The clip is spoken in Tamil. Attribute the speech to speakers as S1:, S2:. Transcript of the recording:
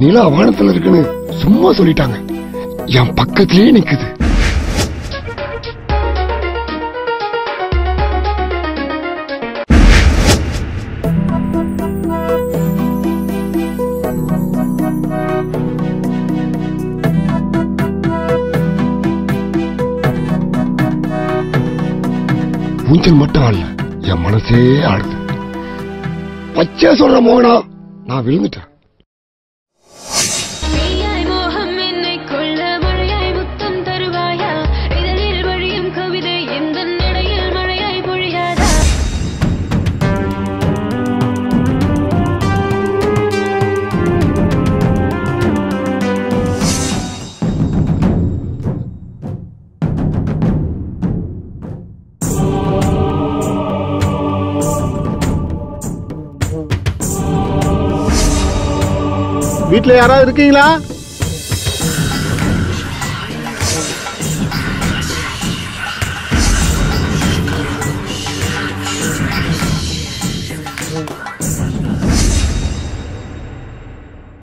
S1: நிலா வானத்துல இருக்குன்னு சும்மா சொல்லிட்டாங்க. என் பக்கத்திலேயே நிக்குது. மூஞ்சல் மட்டும் ஆடல என் மனசே ஆடுது. பச்சை சொல்ற மோகனா நான் விழுந்துட்டேன்.
S2: வீட்டில் யாராவது இருக்கீங்களா?